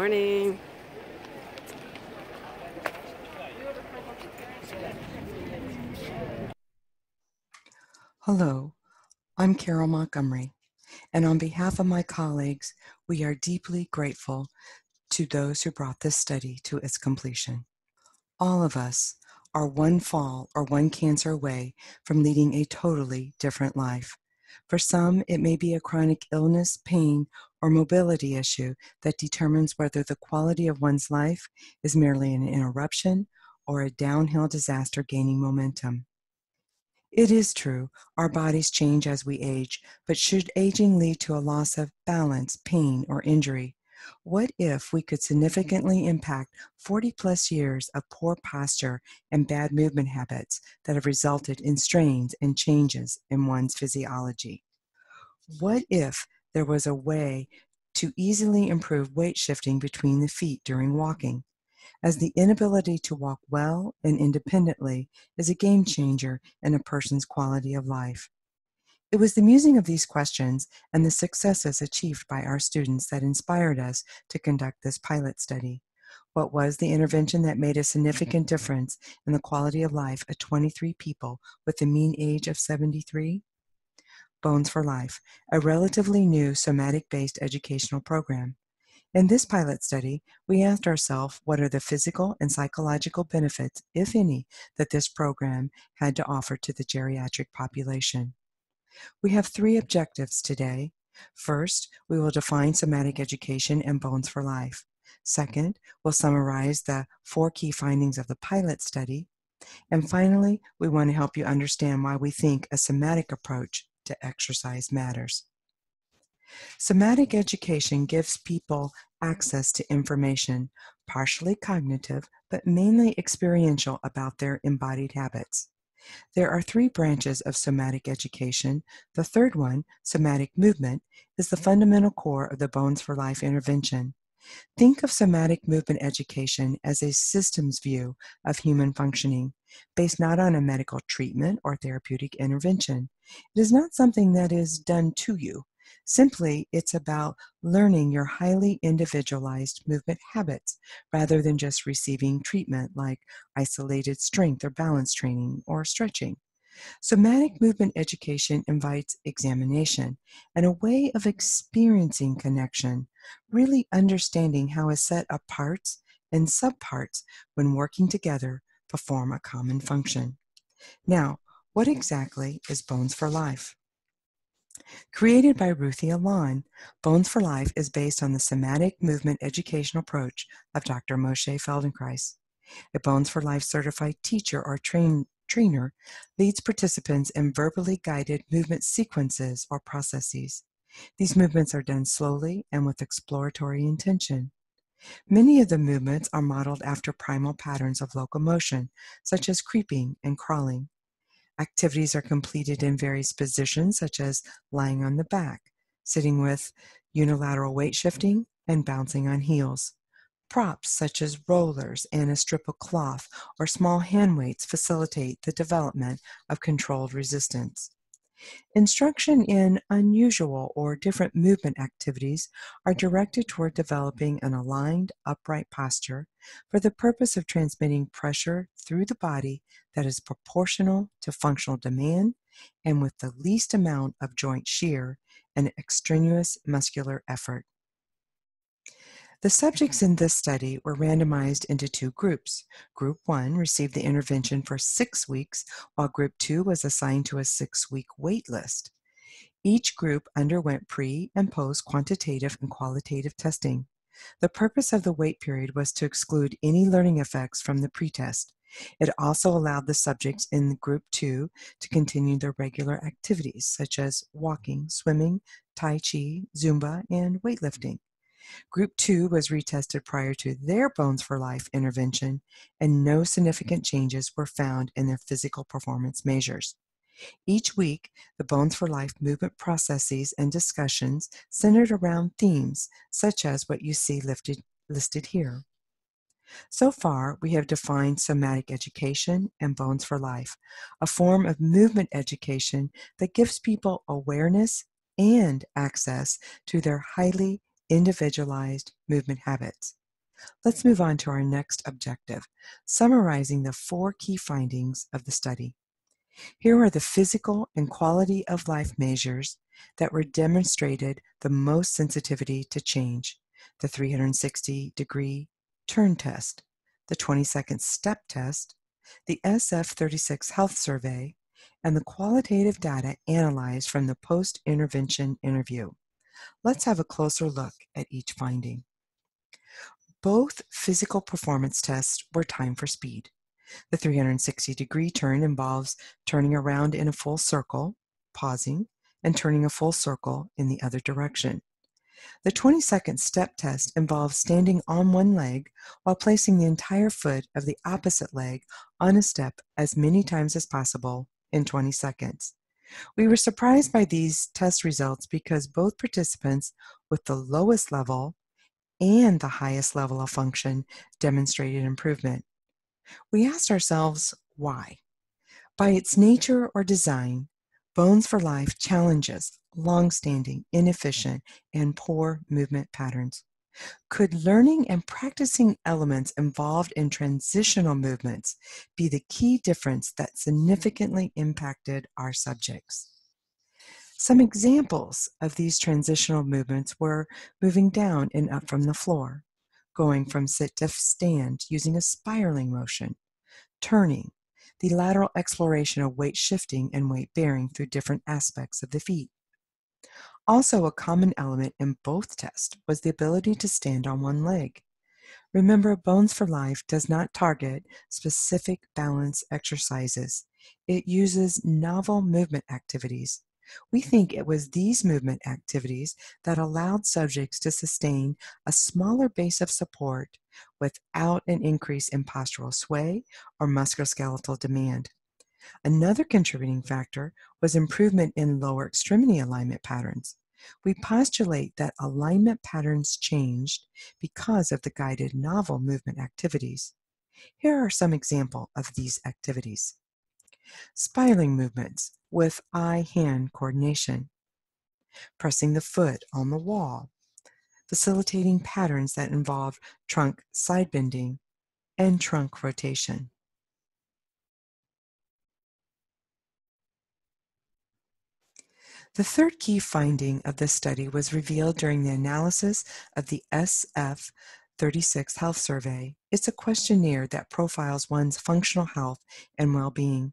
Morning. Hello, I'm Carol Montgomery, and on behalf of my colleagues, we are deeply grateful to those who brought this study to its completion. All of us are one fall or one cancer away from leading a totally different life. For some, it may be a chronic illness, pain, or mobility issue that determines whether the quality of one's life is merely an interruption or a downhill disaster gaining momentum. It is true, our bodies change as we age, but should aging lead to a loss of balance, pain, or injury? What if we could significantly impact 40 plus years of poor posture and bad movement habits that have resulted in strains and changes in one's physiology? What if there was a way to easily improve weight shifting between the feet during walking? as the inability to walk well and independently is a game changer in a person's quality of life. It was the musing of these questions and the successes achieved by our students that inspired us to conduct this pilot study. What was the intervention that made a significant difference in the quality of life of 23 people with a mean age of 73? Bones for Life, a relatively new somatic based educational program. In this pilot study, we asked ourselves what are the physical and psychological benefits, if any, that this program had to offer to the geriatric population. We have three objectives today. First, we will define somatic education and bones for life. Second, we'll summarize the four key findings of the pilot study. And finally, we want to help you understand why we think a somatic approach to exercise matters. Somatic education gives people access to information, partially cognitive, but mainly experiential about their embodied habits. There are three branches of somatic education. The third one, somatic movement, is the fundamental core of the Bones for Life intervention. Think of somatic movement education as a systems view of human functioning, based not on a medical treatment or therapeutic intervention. It is not something that is done to you, Simply, it's about learning your highly individualized movement habits rather than just receiving treatment like isolated strength or balance training or stretching. Somatic movement education invites examination and a way of experiencing connection, really understanding how a set of parts and subparts, when working together, perform a common function. Now, what exactly is Bones for Life? Created by Ruthie Alon, Bones for Life is based on the somatic movement educational approach of Dr. Moshe Feldenkrais. A Bones for Life certified teacher or train, trainer leads participants in verbally guided movement sequences or processes. These movements are done slowly and with exploratory intention. Many of the movements are modeled after primal patterns of locomotion, such as creeping and crawling. Activities are completed in various positions, such as lying on the back, sitting with unilateral weight shifting, and bouncing on heels. Props such as rollers and a strip of cloth or small hand weights facilitate the development of controlled resistance. Instruction in unusual or different movement activities are directed toward developing an aligned, upright posture for the purpose of transmitting pressure through the body that is proportional to functional demand and with the least amount of joint shear and extraneous muscular effort. The subjects in this study were randomized into two groups. Group 1 received the intervention for six weeks, while Group 2 was assigned to a six week wait list. Each group underwent pre and post quantitative and qualitative testing. The purpose of the wait period was to exclude any learning effects from the pretest. It also allowed the subjects in Group 2 to continue their regular activities, such as walking, swimming, Tai Chi, Zumba, and weightlifting. Group 2 was retested prior to their Bones for Life intervention, and no mm-hmm. significant changes were found in their physical performance measures. Each week, the Bones for Life movement processes and discussions centered around themes such as what you see lifted, listed here. So far, we have defined somatic education and Bones for Life, a form of movement education that gives people awareness and access to their highly individualized movement habits. Let's move on to our next objective, summarizing the four key findings of the study. Here are the physical and quality of life measures that were demonstrated the most sensitivity to change the 360 degree turn test, the 20 second step test, the SF36 health survey, and the qualitative data analyzed from the post intervention interview. Let's have a closer look at each finding. Both physical performance tests were time for speed. The 360 degree turn involves turning around in a full circle, pausing, and turning a full circle in the other direction. The 20 second step test involves standing on one leg while placing the entire foot of the opposite leg on a step as many times as possible in 20 seconds. We were surprised by these test results because both participants with the lowest level and the highest level of function demonstrated improvement. We asked ourselves why. By its nature or design, Bones for Life challenges long-standing, inefficient, and poor movement patterns. Could learning and practicing elements involved in transitional movements be the key difference that significantly impacted our subjects? Some examples of these transitional movements were moving down and up from the floor, going from sit to stand using a spiraling motion, turning, the lateral exploration of weight shifting and weight bearing through different aspects of the feet. Also, a common element in both tests was the ability to stand on one leg. Remember, Bones for Life does not target specific balance exercises. It uses novel movement activities. We think it was these movement activities that allowed subjects to sustain a smaller base of support without an increase in postural sway or musculoskeletal demand. Another contributing factor was improvement in lower extremity alignment patterns. We postulate that alignment patterns changed because of the guided novel movement activities. Here are some examples of these activities. Spiraling movements with eye-hand coordination. Pressing the foot on the wall. Facilitating patterns that involve trunk side bending and trunk rotation. The third key finding of this study was revealed during the analysis of the SF 36 Health Survey. It's a questionnaire that profiles one's functional health and well being.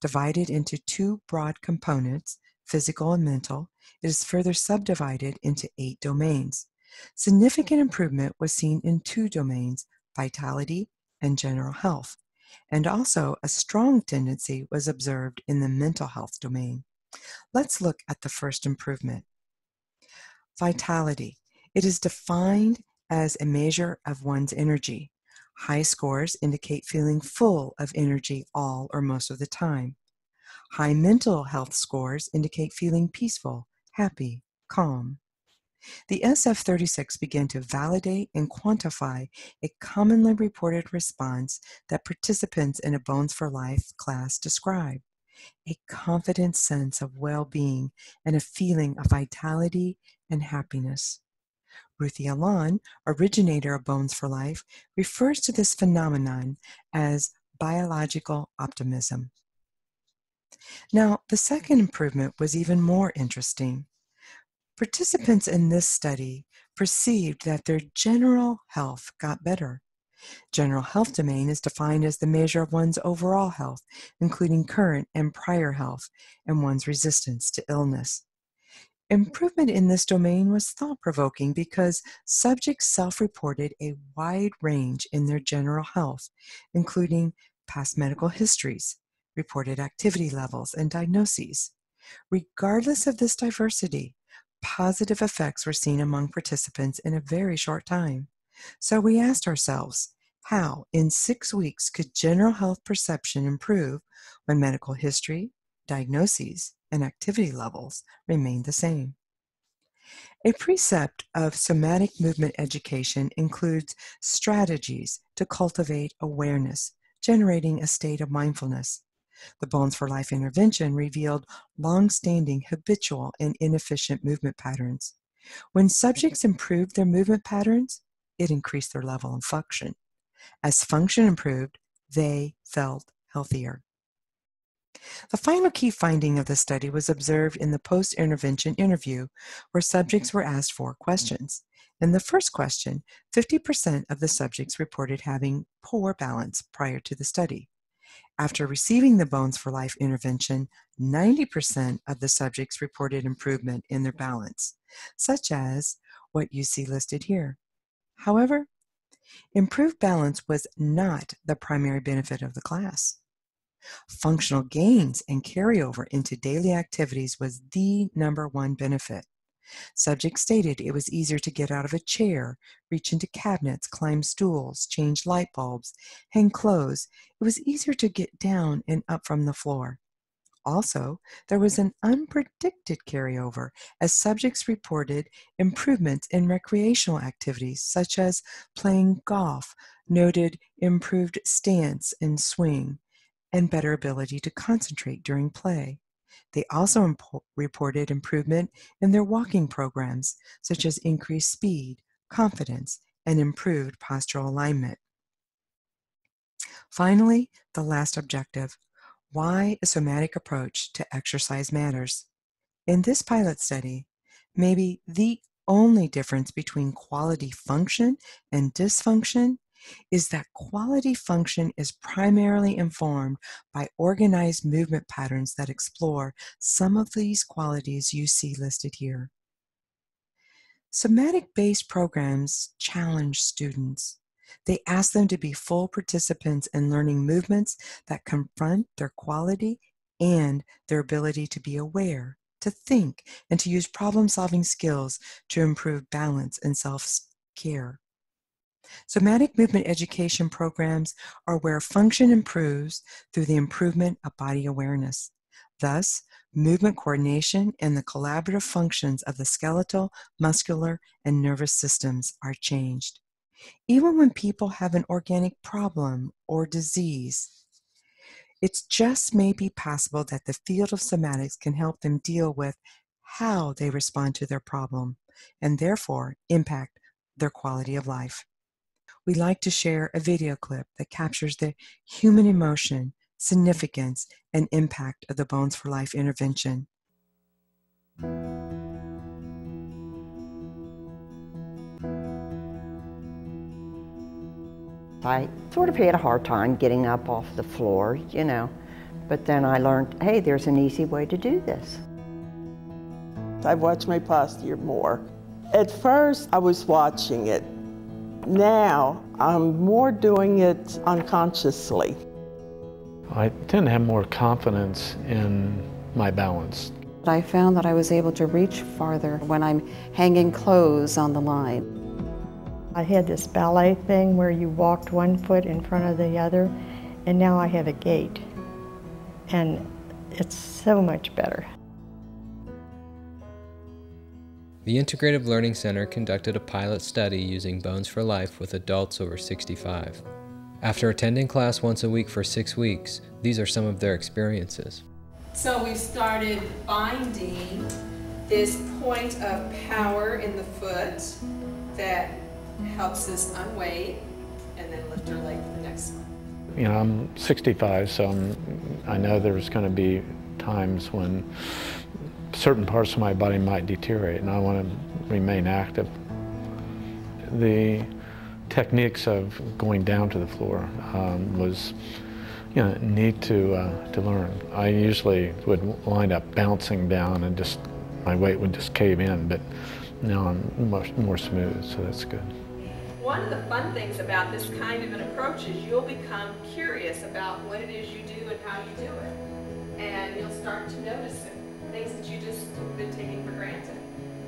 Divided into two broad components, physical and mental, it is further subdivided into eight domains. Significant improvement was seen in two domains, vitality and general health, and also a strong tendency was observed in the mental health domain. Let's look at the first improvement. Vitality. It is defined as a measure of one's energy. High scores indicate feeling full of energy all or most of the time. High mental health scores indicate feeling peaceful, happy, calm. The SF36 began to validate and quantify a commonly reported response that participants in a Bones for Life class describe a confident sense of well being and a feeling of vitality and happiness. Ruthie Alon, originator of Bones for Life, refers to this phenomenon as biological optimism. Now, the second improvement was even more interesting. Participants in this study perceived that their general health got better. General health domain is defined as the measure of one's overall health, including current and prior health, and one's resistance to illness. Improvement in this domain was thought provoking because subjects self reported a wide range in their general health, including past medical histories, reported activity levels, and diagnoses. Regardless of this diversity, positive effects were seen among participants in a very short time. So we asked ourselves, how in six weeks could general health perception improve when medical history, diagnoses, and activity levels remained the same? A precept of somatic movement education includes strategies to cultivate awareness, generating a state of mindfulness. The Bones for Life intervention revealed long standing habitual and inefficient movement patterns. When subjects improved their movement patterns, it increased their level of function. As function improved, they felt healthier. The final key finding of the study was observed in the post intervention interview, where subjects were asked four questions. In the first question, 50% of the subjects reported having poor balance prior to the study. After receiving the Bones for Life intervention, 90% of the subjects reported improvement in their balance, such as what you see listed here. However, improved balance was not the primary benefit of the class. Functional gains and carryover into daily activities was the number one benefit. Subject stated it was easier to get out of a chair, reach into cabinets, climb stools, change light bulbs, hang clothes. It was easier to get down and up from the floor. Also, there was an unpredicted carryover as subjects reported improvements in recreational activities such as playing golf, noted improved stance and swing, and better ability to concentrate during play. They also reported improvement in their walking programs, such as increased speed, confidence, and improved postural alignment. Finally, the last objective why a somatic approach to exercise matters. In this pilot study, maybe the only difference between quality function and dysfunction is that quality function is primarily informed by organized movement patterns that explore some of these qualities you see listed here. Somatic based programs challenge students. They ask them to be full participants in learning movements that confront their quality and their ability to be aware, to think, and to use problem solving skills to improve balance and self care. Somatic movement education programs are where function improves through the improvement of body awareness. Thus, movement coordination and the collaborative functions of the skeletal, muscular, and nervous systems are changed. Even when people have an organic problem or disease, it just may be possible that the field of somatics can help them deal with how they respond to their problem and therefore impact their quality of life we like to share a video clip that captures the human emotion, significance, and impact of the Bones for Life intervention. I sort of had a hard time getting up off the floor, you know, but then I learned, hey, there's an easy way to do this. I've watched my posture more. At first, I was watching it now, I'm more doing it unconsciously. I tend to have more confidence in my balance. I found that I was able to reach farther when I'm hanging clothes on the line. I had this ballet thing where you walked one foot in front of the other, and now I have a gait. And it's so much better. The Integrative Learning Center conducted a pilot study using Bones for Life with adults over 65. After attending class once a week for six weeks, these are some of their experiences. So we've started binding this point of power in the foot that helps us unweight and then lift our leg for the next one. You know, I'm 65, so I'm, I know there's going to be times when certain parts of my body might deteriorate and I want to remain active. The techniques of going down to the floor um, was you know, neat to, uh, to learn. I usually would wind up bouncing down and just, my weight would just cave in, but now I'm much more smooth, so that's good. One of the fun things about this kind of an approach is you'll become curious about what it is you do and how you do it. And you'll start to notice it things that you just have been taking for granted.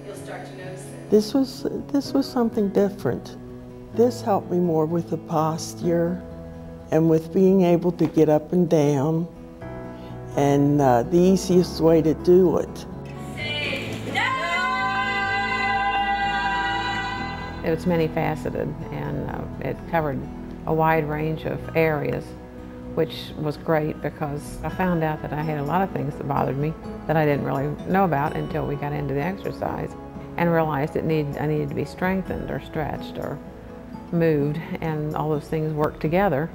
You'll start to notice it. This was this was something different. This helped me more with the posture and with being able to get up and down and uh, the easiest way to do it. It was many faceted and uh, it covered a wide range of areas which was great because I found out that I had a lot of things that bothered me that I didn't really know about until we got into the exercise. and realized it needed, I needed to be strengthened or stretched or moved and all those things worked together.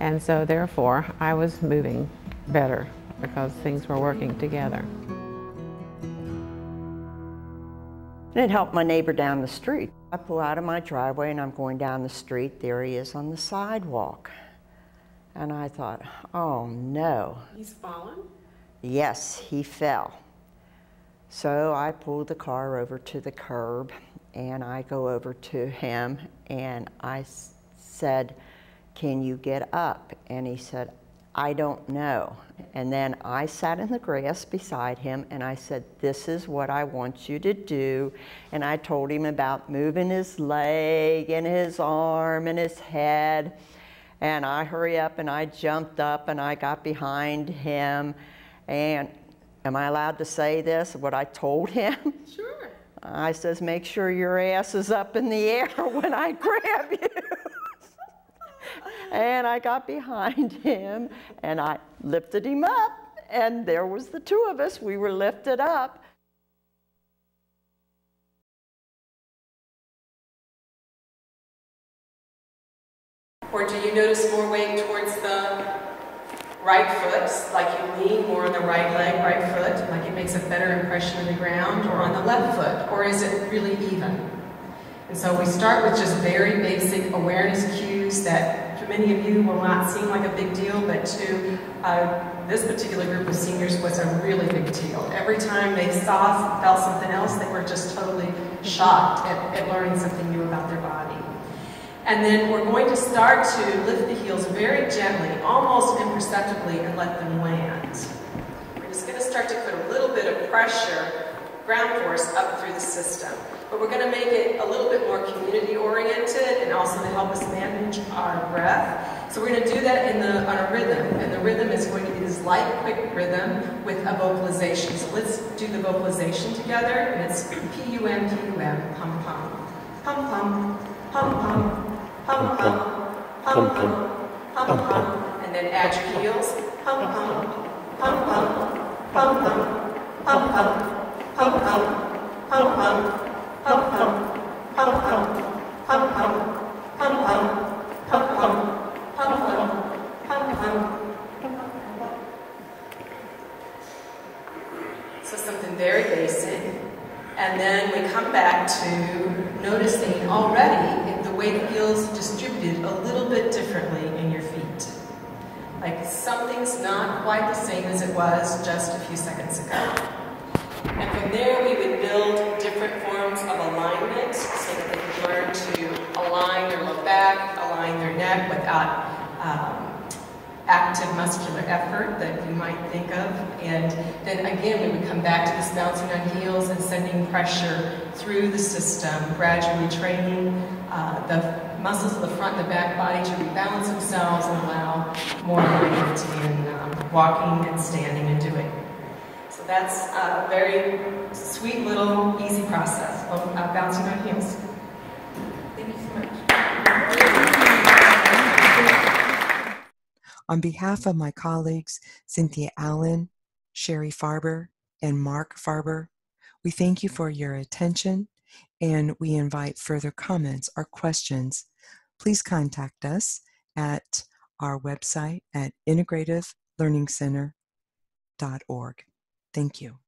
And so therefore I was moving better because things were working together. And it helped my neighbor down the street. I pull out of my driveway and I'm going down the street. There he is on the sidewalk. And I thought, oh no. He's fallen? Yes, he fell. So I pulled the car over to the curb and I go over to him and I said, Can you get up? And he said, I don't know. And then I sat in the grass beside him and I said, This is what I want you to do. And I told him about moving his leg and his arm and his head. And I hurry up and I jumped up and I got behind him. And am I allowed to say this, what I told him? Sure. I says, make sure your ass is up in the air when I grab you. And I got behind him and I lifted him up and there was the two of us. We were lifted up. Or do you notice more weight towards the right foot, like you lean more on the right leg, right foot, like it makes a better impression on the ground, or on the left foot, or is it really even? And so we start with just very basic awareness cues that to many of you will not seem like a big deal, but to uh, this particular group of seniors was a really big deal. Every time they saw, felt something else, they were just totally shocked at, at learning something new about their body. And then we're going to start to lift the heels very gently, almost imperceptibly, and let them land. We're just going to start to put a little bit of pressure, ground force, up through the system. But we're going to make it a little bit more community-oriented and also to help us manage our breath. So we're going to do that in the, on a rhythm. And the rhythm is going to be this light, quick rhythm with a vocalization. So let's do the vocalization together. And it's P-U-M, P-U-M, pum pum. Pum pum, pum pum, pum pum, pum pum, pum pum. And then add your heels. Pum pum, pum pum, pum pum, pum pum, pum pum, pum pum. So something very basic. And then we come back to noticing already way it feels distributed a little bit differently in your feet. Like something's not quite the same as it was just a few seconds ago. And from there, we would build different forms of alignment so that they could learn to align their low back, align their neck without um, active muscular effort that you might think of. And then again, we would come back to this bouncing on heels and sending pressure through the system, gradually training uh, the muscles of the front and the back body to rebalance themselves and allow more mobility in um, walking and standing and doing. So that's a very sweet little easy process of bouncing on heels. Thank you so much. On behalf of my colleagues, Cynthia Allen, Sherry Farber, and Mark Farber, we thank you for your attention and we invite further comments or questions. Please contact us at our website at integrativelearningcenter.org. Thank you.